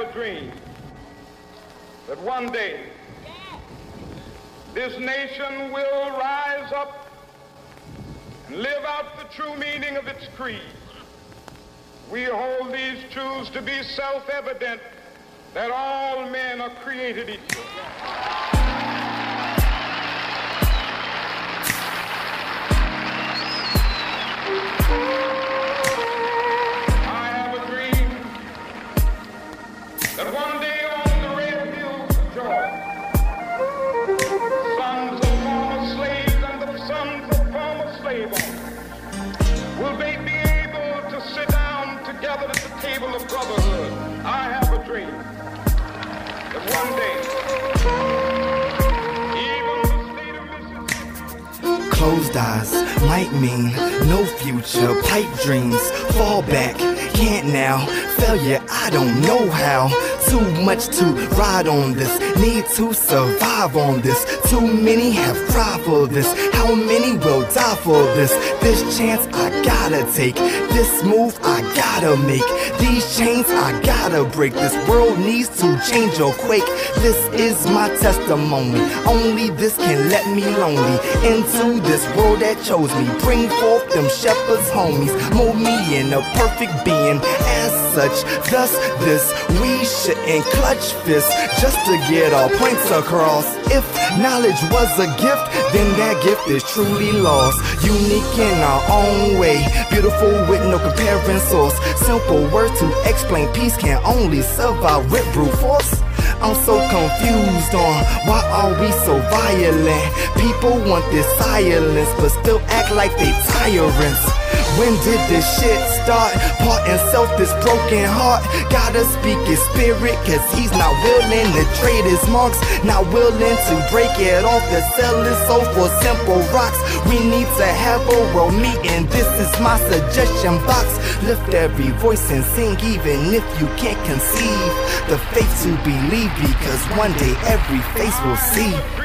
a dream that one day this nation will rise up and live out the true meaning of its creed. We hold these truths to be self-evident that all men are created equal. The of brotherhood. I have a dream that one day, Closed eyes might mean no future. Pipe dreams fall back, can't now. Failure, I don't know how. Too much to ride on this, need to survive on this. Too many have cried for this. How many will die for this? This chance I gotta take, this move I gotta make. These chains I gotta break. This world needs to change or quake. This is my testimony. Only this can let me lonely into this world that chose me. Bring forth them shepherds, homies. Mold me in a perfect being. As such, thus this we shouldn't clutch fists just to get our points across. If knowledge was a gift, then that gift is truly lost. Unique in our own way, beautiful with no comparing source. Simple words to explain peace can only survive with brute force. I'm so confused on why are we so violent? People want this silence, but still act like they tyrants. When did this shit start? Part and self, this broken heart. Gotta speak his spirit, cause he's not willing to trade his marks. Not willing to break it off the sell his soul for simple rocks. We need to have a world meeting. This is my suggestion box. Lift every voice and sing, even if you can't conceive. The faith to believe, because one day every face will see.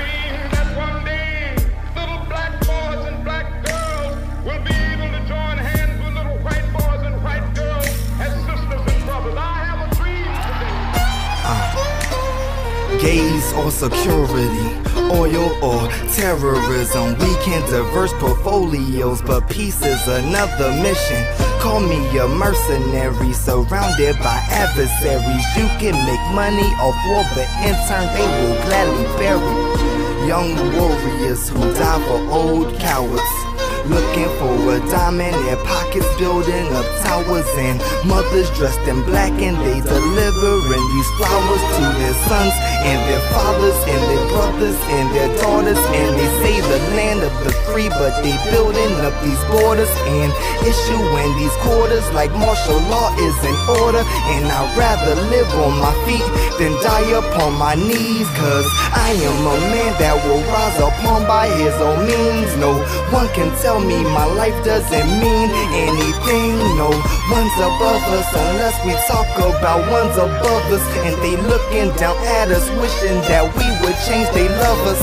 Gaze or security, oil or terrorism. We can diverse portfolios, but peace is another mission. Call me a mercenary, surrounded by adversaries. You can make money off war, but in turn they will gladly bury young warriors who die for old cowards. Looking for a diamond in pockets, building up towers, and mothers dressed in black, and they delivering these flowers to their sons and their fathers and their brothers and their daughters. And they say the land of the free, but they building up these borders and issuing these quarters like martial law is in order. And I'd rather live on my feet than die upon my knees, cause I am a man that will rise upon by his own means. No one can tell me my life doesn't mean anything. No one's above us unless we talk about one's above us. And they looking down at us, wishing that we would change. They love us.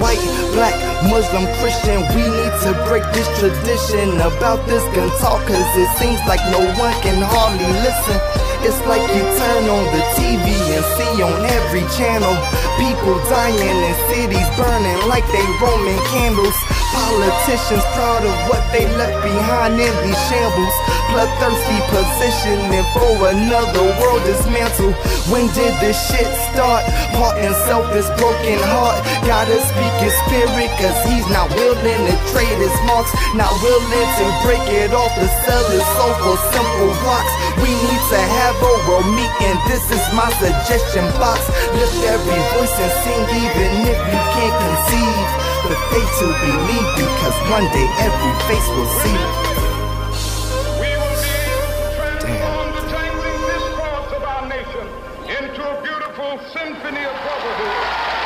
White, black, Muslim, Christian, we need to break this tradition about this gun talk, cause it seems like no one can hardly listen. It's like you turn on the TV and see on every channel people dying in cities burning like they Roman candles. Politicians proud of what they left behind in these shambles. Bloodthirsty positioning for another world dismantle. When did this shit start? Heart and self, this broken heart. Gotta speak his spirit, cause he's not willing to trade his marks. Not willing to break it off to sell his soul for simple rocks. We need to have a world meeting. This is my suggestion box. Lift every voice and sing, even if you can't conceive. The faith to believe, because one day every face will see. We will be able to transform the jangling discords of our nation into a beautiful symphony of brotherhood.